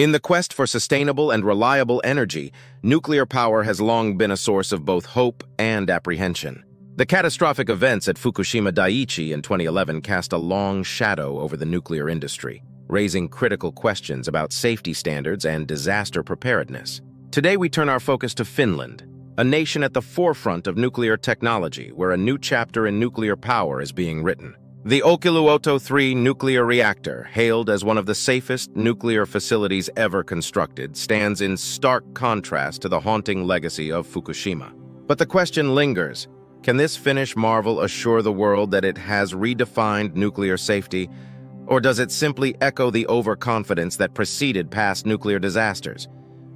In the quest for sustainable and reliable energy, nuclear power has long been a source of both hope and apprehension. The catastrophic events at Fukushima Daiichi in 2011 cast a long shadow over the nuclear industry, raising critical questions about safety standards and disaster preparedness. Today we turn our focus to Finland, a nation at the forefront of nuclear technology where a new chapter in nuclear power is being written. The Olkiluoto 3 nuclear reactor, hailed as one of the safest nuclear facilities ever constructed, stands in stark contrast to the haunting legacy of Fukushima. But the question lingers, can this Finnish marvel assure the world that it has redefined nuclear safety, or does it simply echo the overconfidence that preceded past nuclear disasters?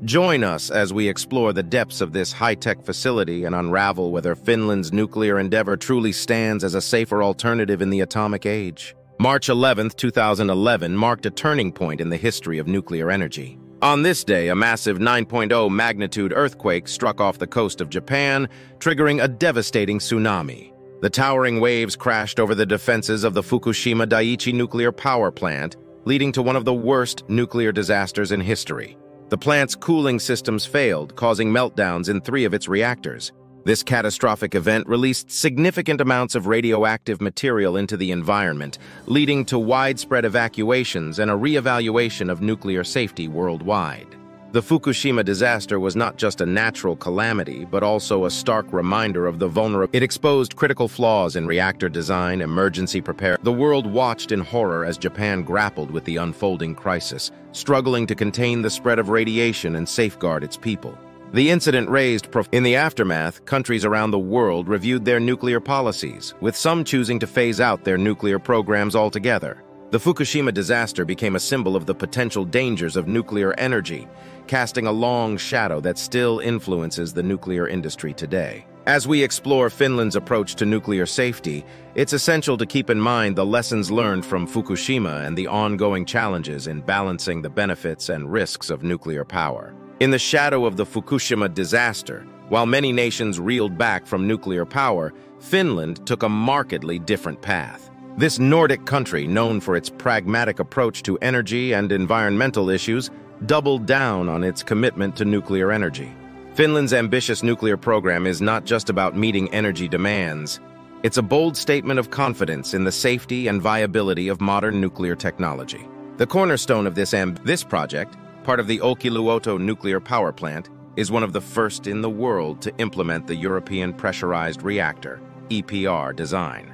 Join us as we explore the depths of this high-tech facility and unravel whether Finland's nuclear endeavor truly stands as a safer alternative in the atomic age. March 11, 2011 marked a turning point in the history of nuclear energy. On this day, a massive 9.0 magnitude earthquake struck off the coast of Japan, triggering a devastating tsunami. The towering waves crashed over the defenses of the Fukushima Daiichi nuclear power plant, leading to one of the worst nuclear disasters in history. The plant's cooling systems failed, causing meltdowns in three of its reactors. This catastrophic event released significant amounts of radioactive material into the environment, leading to widespread evacuations and a re-evaluation of nuclear safety worldwide. The Fukushima disaster was not just a natural calamity, but also a stark reminder of the vulnerability. It exposed critical flaws in reactor design, emergency preparedness. The world watched in horror as Japan grappled with the unfolding crisis, struggling to contain the spread of radiation and safeguard its people. The incident raised In the aftermath, countries around the world reviewed their nuclear policies, with some choosing to phase out their nuclear programs altogether. The Fukushima disaster became a symbol of the potential dangers of nuclear energy, casting a long shadow that still influences the nuclear industry today. As we explore Finland's approach to nuclear safety, it's essential to keep in mind the lessons learned from Fukushima and the ongoing challenges in balancing the benefits and risks of nuclear power. In the shadow of the Fukushima disaster, while many nations reeled back from nuclear power, Finland took a markedly different path. This Nordic country, known for its pragmatic approach to energy and environmental issues, doubled down on its commitment to nuclear energy. Finland's ambitious nuclear program is not just about meeting energy demands. It's a bold statement of confidence in the safety and viability of modern nuclear technology. The cornerstone of this, this project, part of the Olkiluoto nuclear power plant, is one of the first in the world to implement the European Pressurized Reactor, EPR, design.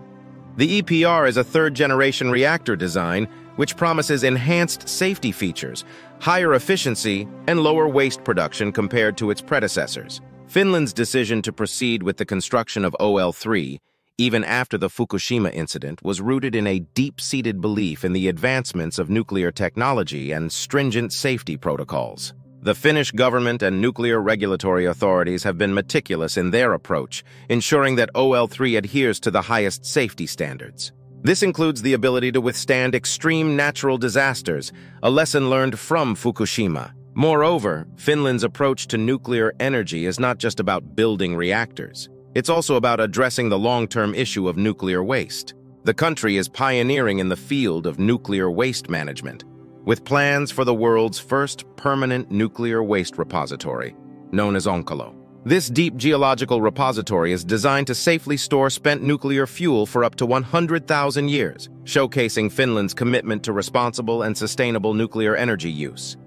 The EPR is a third-generation reactor design which promises enhanced safety features, higher efficiency, and lower waste production compared to its predecessors. Finland's decision to proceed with the construction of OL3, even after the Fukushima incident, was rooted in a deep-seated belief in the advancements of nuclear technology and stringent safety protocols. The Finnish government and nuclear regulatory authorities have been meticulous in their approach, ensuring that OL3 adheres to the highest safety standards. This includes the ability to withstand extreme natural disasters, a lesson learned from Fukushima. Moreover, Finland's approach to nuclear energy is not just about building reactors. It's also about addressing the long-term issue of nuclear waste. The country is pioneering in the field of nuclear waste management, with plans for the world's first permanent nuclear waste repository, known as Onkalo. This deep geological repository is designed to safely store spent nuclear fuel for up to 100,000 years, showcasing Finland's commitment to responsible and sustainable nuclear energy use.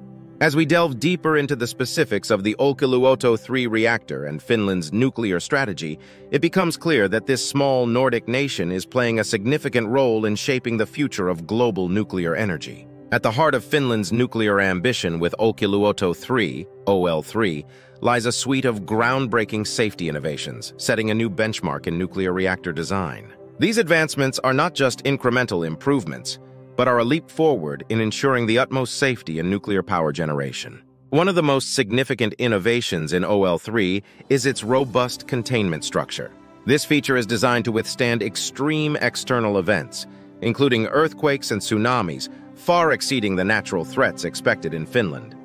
As we delve deeper into the specifics of the Olkiluoto 3 reactor and Finland's nuclear strategy, it becomes clear that this small Nordic nation is playing a significant role in shaping the future of global nuclear energy. At the heart of Finland's nuclear ambition with Olkiluoto 3, OL3, lies a suite of groundbreaking safety innovations, setting a new benchmark in nuclear reactor design. These advancements are not just incremental improvements, but are a leap forward in ensuring the utmost safety in nuclear power generation. One of the most significant innovations in OL3 is its robust containment structure. This feature is designed to withstand extreme external events, including earthquakes and tsunamis, far exceeding the natural threats expected in Finland.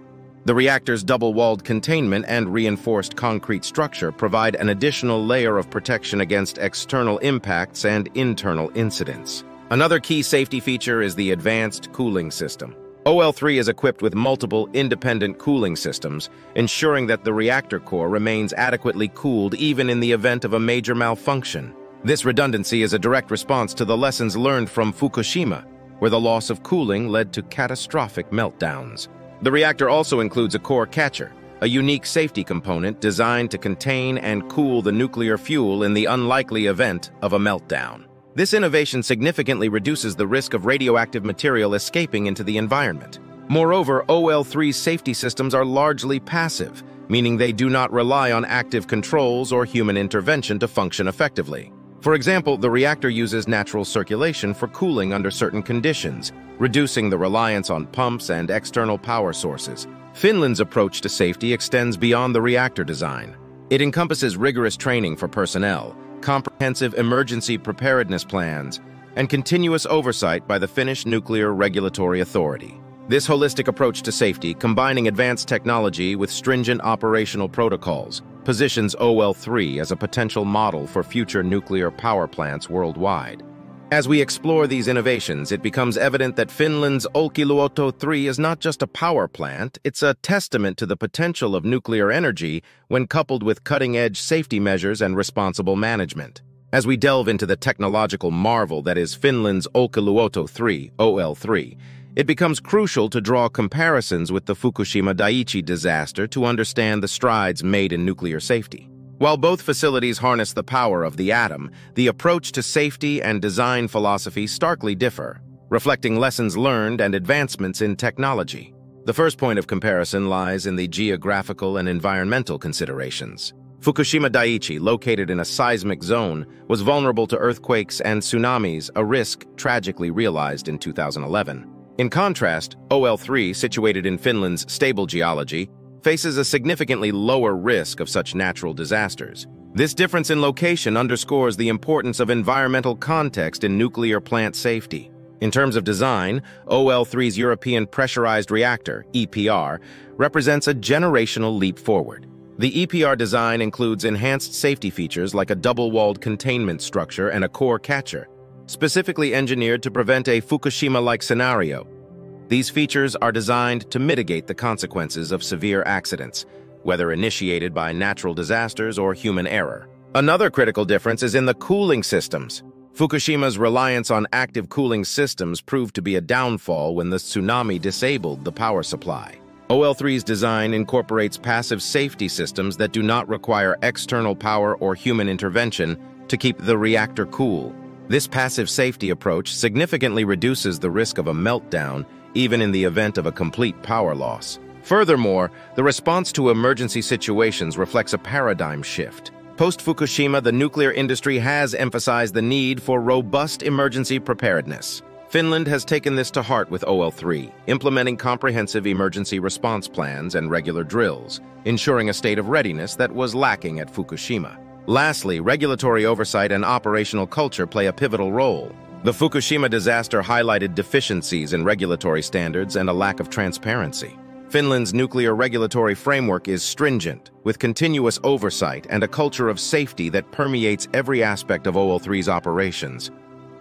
The reactor's double-walled containment and reinforced concrete structure provide an additional layer of protection against external impacts and internal incidents. Another key safety feature is the advanced cooling system. OL3 is equipped with multiple independent cooling systems, ensuring that the reactor core remains adequately cooled even in the event of a major malfunction. This redundancy is a direct response to the lessons learned from Fukushima, where the loss of cooling led to catastrophic meltdowns. The reactor also includes a core catcher, a unique safety component designed to contain and cool the nuclear fuel in the unlikely event of a meltdown. This innovation significantly reduces the risk of radioactive material escaping into the environment. Moreover, OL3's safety systems are largely passive, meaning they do not rely on active controls or human intervention to function effectively. For example, the reactor uses natural circulation for cooling under certain conditions, reducing the reliance on pumps and external power sources. Finland's approach to safety extends beyond the reactor design. It encompasses rigorous training for personnel, comprehensive emergency preparedness plans, and continuous oversight by the Finnish Nuclear Regulatory Authority. This holistic approach to safety, combining advanced technology with stringent operational protocols, positions OL3 as a potential model for future nuclear power plants worldwide. As we explore these innovations, it becomes evident that Finland's Olkiluoto 3 is not just a power plant, it's a testament to the potential of nuclear energy when coupled with cutting-edge safety measures and responsible management. As we delve into the technological marvel that is Finland's Olkiluoto 3, OL3, it becomes crucial to draw comparisons with the Fukushima Daiichi disaster to understand the strides made in nuclear safety. While both facilities harness the power of the atom, the approach to safety and design philosophy starkly differ, reflecting lessons learned and advancements in technology. The first point of comparison lies in the geographical and environmental considerations. Fukushima Daiichi, located in a seismic zone, was vulnerable to earthquakes and tsunamis, a risk tragically realized in 2011. In contrast, OL3, situated in Finland's stable geology, faces a significantly lower risk of such natural disasters. This difference in location underscores the importance of environmental context in nuclear plant safety. In terms of design, OL3's European Pressurized Reactor, EPR, represents a generational leap forward. The EPR design includes enhanced safety features like a double-walled containment structure and a core catcher, specifically engineered to prevent a Fukushima-like scenario, these features are designed to mitigate the consequences of severe accidents, whether initiated by natural disasters or human error. Another critical difference is in the cooling systems. Fukushima's reliance on active cooling systems proved to be a downfall when the tsunami disabled the power supply. OL3's design incorporates passive safety systems that do not require external power or human intervention to keep the reactor cool. This passive safety approach significantly reduces the risk of a meltdown even in the event of a complete power loss. Furthermore, the response to emergency situations reflects a paradigm shift. Post-Fukushima, the nuclear industry has emphasized the need for robust emergency preparedness. Finland has taken this to heart with OL3, implementing comprehensive emergency response plans and regular drills, ensuring a state of readiness that was lacking at Fukushima. Lastly, regulatory oversight and operational culture play a pivotal role. The Fukushima disaster highlighted deficiencies in regulatory standards and a lack of transparency. Finland's nuclear regulatory framework is stringent, with continuous oversight and a culture of safety that permeates every aspect of OL3's operations.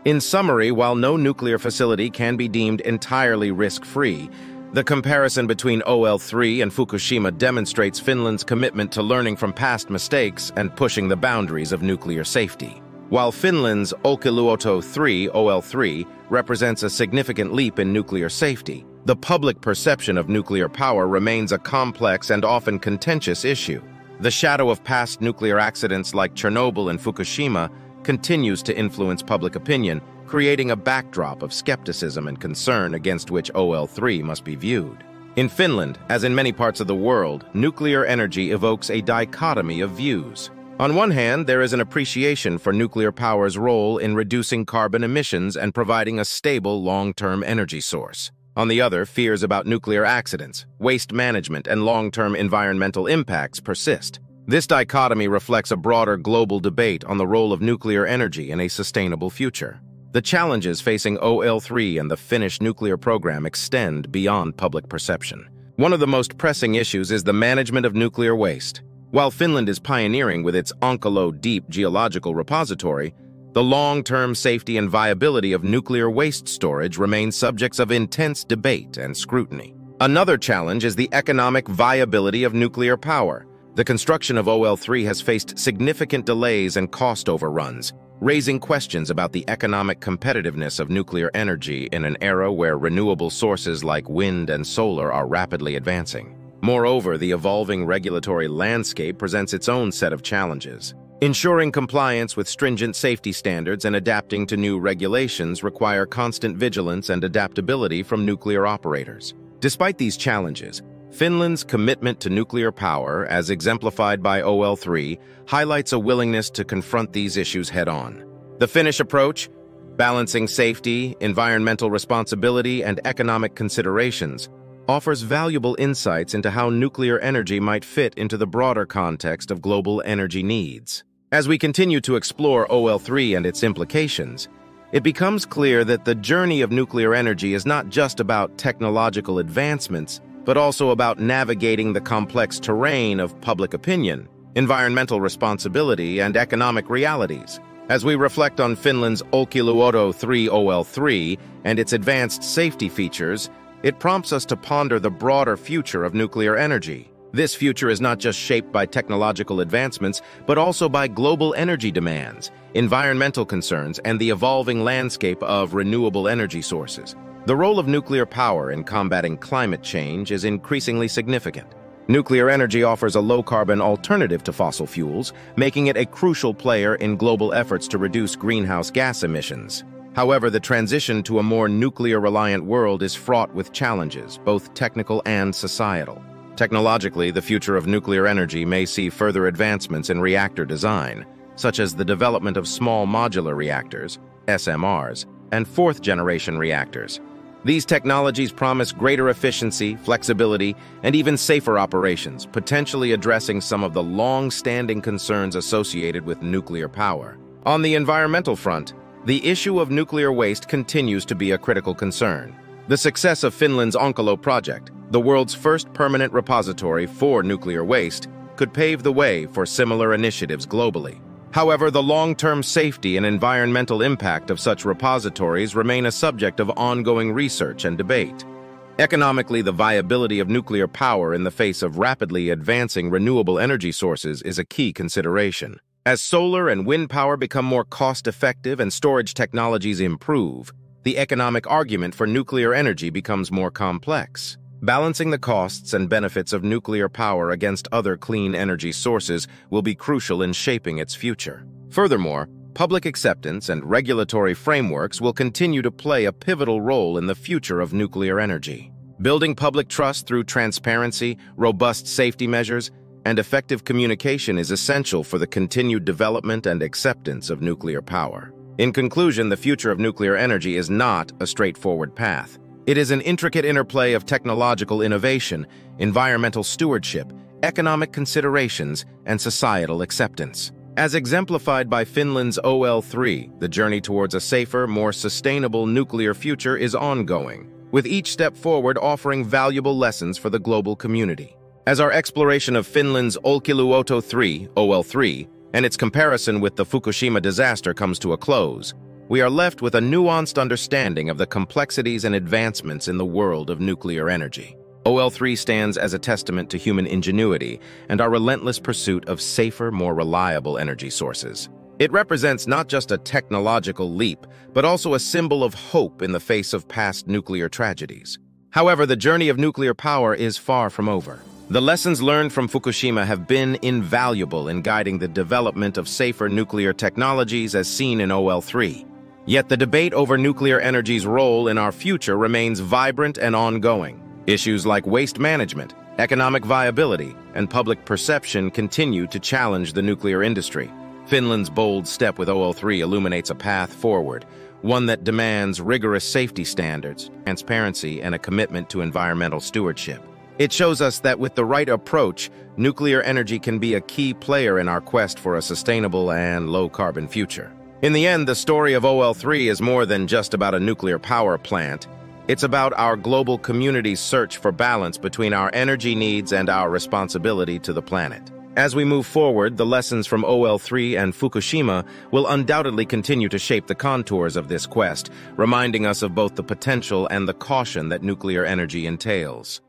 In summary, while no nuclear facility can be deemed entirely risk-free, the comparison between OL3 and Fukushima demonstrates Finland's commitment to learning from past mistakes and pushing the boundaries of nuclear safety. While Finland's Olkiluoto 3 OL3 represents a significant leap in nuclear safety, the public perception of nuclear power remains a complex and often contentious issue. The shadow of past nuclear accidents like Chernobyl and Fukushima continues to influence public opinion, creating a backdrop of skepticism and concern against which OL3 must be viewed. In Finland, as in many parts of the world, nuclear energy evokes a dichotomy of views. On one hand, there is an appreciation for nuclear power's role in reducing carbon emissions and providing a stable long-term energy source. On the other, fears about nuclear accidents, waste management, and long-term environmental impacts persist. This dichotomy reflects a broader global debate on the role of nuclear energy in a sustainable future. The challenges facing OL3 and the Finnish nuclear program extend beyond public perception. One of the most pressing issues is the management of nuclear waste. While Finland is pioneering with its Onkalo Deep geological repository, the long-term safety and viability of nuclear waste storage remain subjects of intense debate and scrutiny. Another challenge is the economic viability of nuclear power. The construction of OL3 has faced significant delays and cost overruns, raising questions about the economic competitiveness of nuclear energy in an era where renewable sources like wind and solar are rapidly advancing. Moreover, the evolving regulatory landscape presents its own set of challenges. Ensuring compliance with stringent safety standards and adapting to new regulations require constant vigilance and adaptability from nuclear operators. Despite these challenges, Finland's commitment to nuclear power, as exemplified by OL3, highlights a willingness to confront these issues head-on. The Finnish approach, balancing safety, environmental responsibility, and economic considerations, offers valuable insights into how nuclear energy might fit into the broader context of global energy needs. As we continue to explore OL3 and its implications, it becomes clear that the journey of nuclear energy is not just about technological advancements, but also about navigating the complex terrain of public opinion, environmental responsibility, and economic realities. As we reflect on Finland's Olkiluoto 3 OL3 and its advanced safety features, it prompts us to ponder the broader future of nuclear energy. This future is not just shaped by technological advancements, but also by global energy demands, environmental concerns, and the evolving landscape of renewable energy sources. The role of nuclear power in combating climate change is increasingly significant. Nuclear energy offers a low-carbon alternative to fossil fuels, making it a crucial player in global efforts to reduce greenhouse gas emissions. However, the transition to a more nuclear-reliant world is fraught with challenges, both technical and societal. Technologically, the future of nuclear energy may see further advancements in reactor design, such as the development of small modular reactors, SMRs, and fourth-generation reactors, these technologies promise greater efficiency, flexibility, and even safer operations, potentially addressing some of the long-standing concerns associated with nuclear power. On the environmental front, the issue of nuclear waste continues to be a critical concern. The success of Finland's Onkalo project, the world's first permanent repository for nuclear waste, could pave the way for similar initiatives globally. However, the long-term safety and environmental impact of such repositories remain a subject of ongoing research and debate. Economically, the viability of nuclear power in the face of rapidly advancing renewable energy sources is a key consideration. As solar and wind power become more cost-effective and storage technologies improve, the economic argument for nuclear energy becomes more complex. Balancing the costs and benefits of nuclear power against other clean energy sources will be crucial in shaping its future. Furthermore, public acceptance and regulatory frameworks will continue to play a pivotal role in the future of nuclear energy. Building public trust through transparency, robust safety measures, and effective communication is essential for the continued development and acceptance of nuclear power. In conclusion, the future of nuclear energy is not a straightforward path. It is an intricate interplay of technological innovation, environmental stewardship, economic considerations, and societal acceptance. As exemplified by Finland's OL3, the journey towards a safer, more sustainable nuclear future is ongoing, with each step forward offering valuable lessons for the global community. As our exploration of Finland's Olkiluoto 3, OL3, and its comparison with the Fukushima disaster comes to a close, we are left with a nuanced understanding of the complexities and advancements in the world of nuclear energy. OL3 stands as a testament to human ingenuity and our relentless pursuit of safer, more reliable energy sources. It represents not just a technological leap, but also a symbol of hope in the face of past nuclear tragedies. However, the journey of nuclear power is far from over. The lessons learned from Fukushima have been invaluable in guiding the development of safer nuclear technologies as seen in OL3. Yet the debate over nuclear energy's role in our future remains vibrant and ongoing. Issues like waste management, economic viability, and public perception continue to challenge the nuclear industry. Finland's bold step with OL3 illuminates a path forward, one that demands rigorous safety standards, transparency, and a commitment to environmental stewardship. It shows us that with the right approach, nuclear energy can be a key player in our quest for a sustainable and low-carbon future. In the end, the story of OL3 is more than just about a nuclear power plant. It's about our global community's search for balance between our energy needs and our responsibility to the planet. As we move forward, the lessons from OL3 and Fukushima will undoubtedly continue to shape the contours of this quest, reminding us of both the potential and the caution that nuclear energy entails.